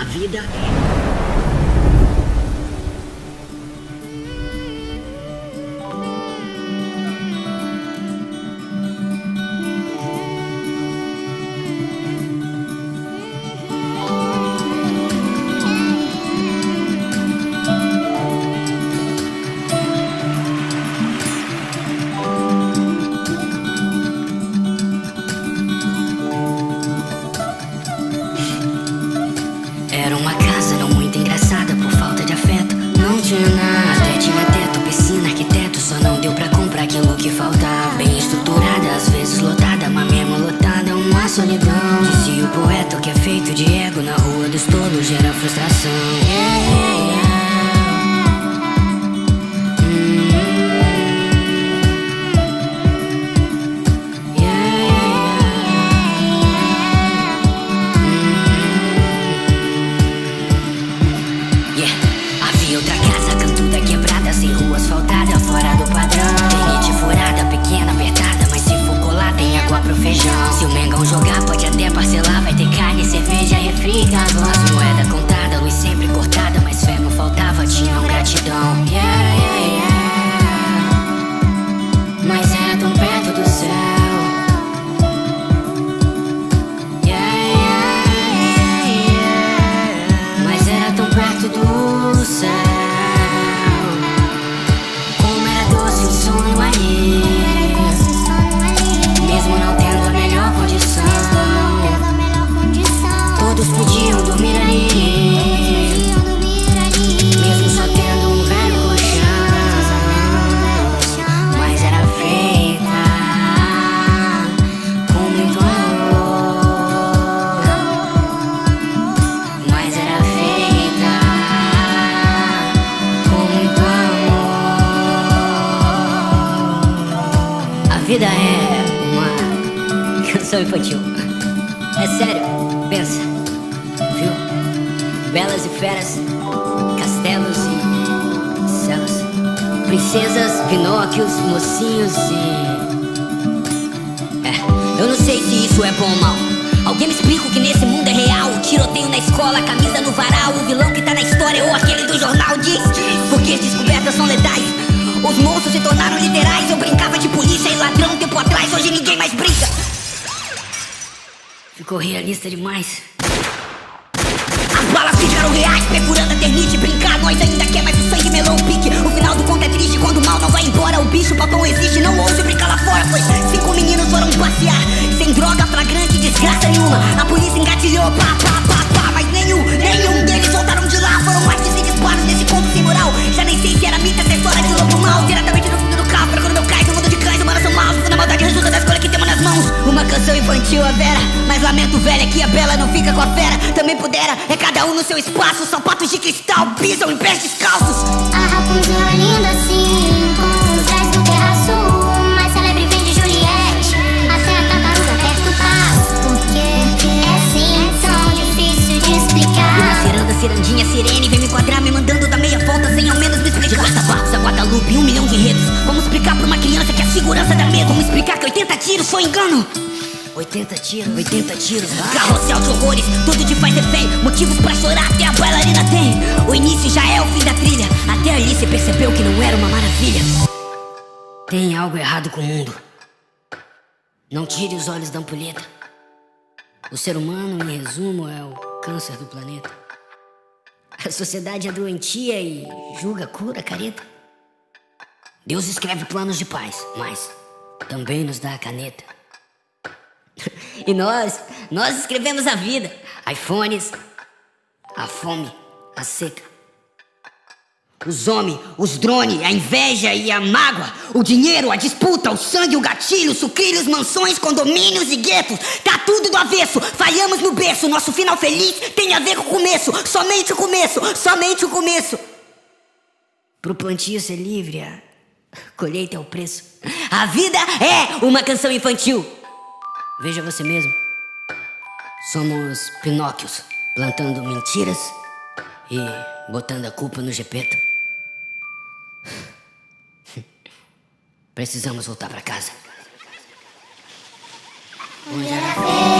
A vida solidão. Dizia o poeta que é feito de ego na rua dos tolos gera frustração. Yeah, yeah, yeah. Se o Mengão jogar, pode até parcelar, vai ter carne, cerveja, refri, gasosa. Moeda contada, luz sempre cortada, mas fé não faltava, tinham gratidão. Yeah, yeah, yeah. Mas era tão perto do céu. Do céu. Como era doce o sonho ali. Podiam dormir ali. Mesmo só tendo um velho colchão. Mas era feita com muito amor. Mas era feita com muito amor. A vida é uma canção infantil. É sério, pensa? Belas e feras, castelos e celas, princesas, pinóquios, mocinhos e. É, eu não sei se isso é bom ou mal. Alguém me explica o que nesse mundo é real. Tiroteio na escola, camisa no varal. O vilão que tá na história ou aquele do jornal diz. Porque as descobertas são letais. Os monstros se tornaram literais. Eu brincava de polícia e ladrão tempo atrás. Hoje ninguém mais brinca. Ficou realista demais. Ficaram reais, perfurando a ternite Brincar, nós ainda quer, mas o sangue melou o pique. O final do conto é triste, quando o mal não vai embora. O bicho papão existe, não ouse brincar lá fora Pois cinco meninos foram passear. Sem droga, flagrante, desgraça nenhuma. A polícia engatilhou, pá, pá, pá, Mas lamento, velha, que a bela não fica com a fera. Também pudera, é cada um no seu espaço. Sapatos de cristal pisam em pés descalços. A Rapunzel é linda assim, com os pés do terraço. Mais celebre vem de Juliette, até a tartaruga aperta o passo. Porque é assim, tão difícil de Uma explicar. ciranda, cirandinha, sirene Vem me enquadrar, me mandando dar meia volta Sem ao menos me explicar. De Guarda-Barros a Guadalupe, um milhão de enredos. Vamos explicar pra uma criança que a segurança dá medo. Vamos explicar que 80 tiros foi engano 80 tiros, 80 tiros Carrossel de horrores, tudo te faz refém. Motivos pra chorar, até a bailarina tem. O início já é o fim da trilha. Até ali você percebeu que não era uma maravilha. Tem algo errado com o mundo. Não tire os olhos da ampulheta. O ser humano, em resumo, é o câncer do planeta. A sociedade é doentia e julga cura careta. Deus escreve planos de paz, mas também nos dá a caneta e nós, nós escrevemos a vida. iPhones, a fome, a seca. Os homens, os drones, a inveja e a mágoa. O dinheiro, a disputa, o sangue, o gatilho, sucrilhos, mansões, condomínios e guetos. Tá tudo do avesso, falhamos no berço. Nosso final feliz tem a ver com o começo. Somente o começo, somente o começo. Pro plantio ser livre, a colheita é o preço. A vida é uma canção infantil. Veja você mesmo. Somos Pinóquios, plantando mentiras e botando a culpa no Gepeto. Precisamos voltar pra casa. Era feio.